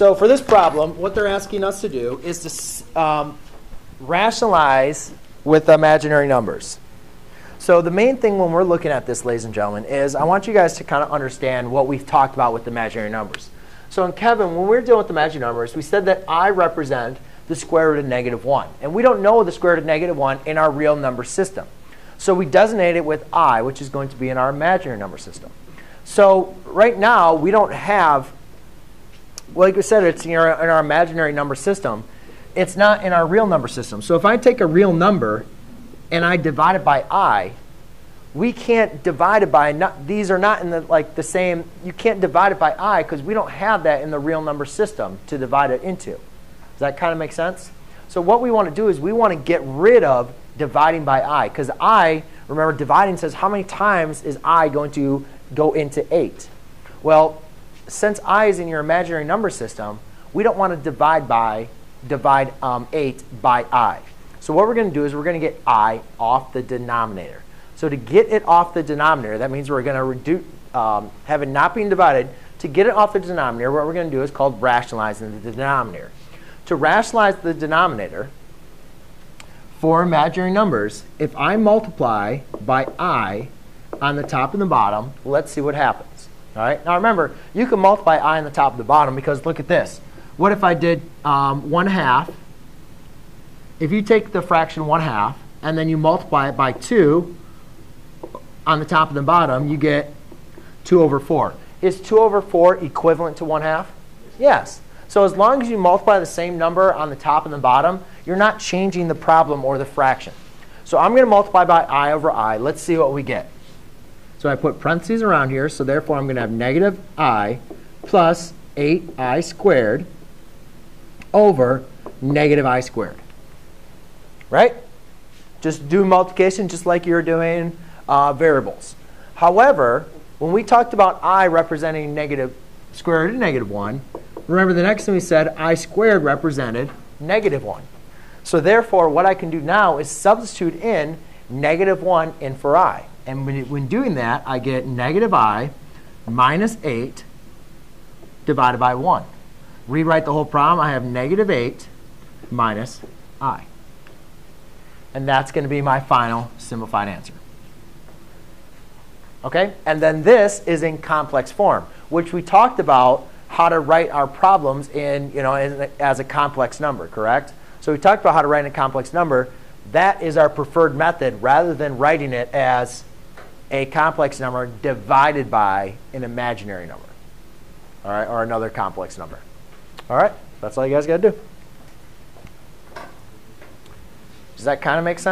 So for this problem, what they're asking us to do is to um, rationalize with imaginary numbers. So the main thing when we're looking at this, ladies and gentlemen, is I want you guys to kind of understand what we've talked about with imaginary numbers. So in Kevin, when we're dealing with imaginary numbers, we said that I represent the square root of negative 1. And we don't know the square root of negative 1 in our real number system. So we designate it with i, which is going to be in our imaginary number system. So right now, we don't have, like we said, it's in our, in our imaginary number system. It's not in our real number system. So if I take a real number and I divide it by i, we can't divide it by, not, these are not in the, like the same, you can't divide it by i because we don't have that in the real number system to divide it into. Does that kind of make sense? So what we want to do is we want to get rid of dividing by i because i, remember dividing says how many times is i going to go into 8? Well, since i is in your imaginary number system, we don't want to divide by divide um, 8 by i. So what we're going to do is we're going to get i off the denominator. So to get it off the denominator, that means we're going to reduce, um, have it not being divided. To get it off the denominator, what we're going to do is called rationalizing the denominator. To rationalize the denominator for imaginary numbers, if I multiply by i on the top and the bottom, let's see what happens. All right. Now remember, you can multiply i on the top and the bottom because look at this. What if I did um, 1 half? If you take the fraction 1 half and then you multiply it by 2 on the top and the bottom, you get 2 over 4. Is 2 over 4 equivalent to 1 half? Yes. So as long as you multiply the same number on the top and the bottom, you're not changing the problem or the fraction. So I'm going to multiply by i over i. Let's see what we get. So I put parentheses around here, so therefore I'm going to have negative i plus 8i squared over negative i squared. Right? Just do multiplication just like you're doing uh, variables. However, when we talked about i representing negative square root of negative 1, remember the next thing we said i squared represented negative 1. So therefore, what I can do now is substitute in negative 1 in for i. And when, when doing that, I get negative i minus 8 divided by 1. Rewrite the whole problem. I have negative 8 minus i. And that's going to be my final simplified answer. Okay? And then this is in complex form, which we talked about how to write our problems in, you know, in, as a complex number, correct? So we talked about how to write a complex number. That is our preferred method rather than writing it as a complex number divided by an imaginary number. All right, or another complex number. All right, that's all you guys got to do. Does that kind of make sense?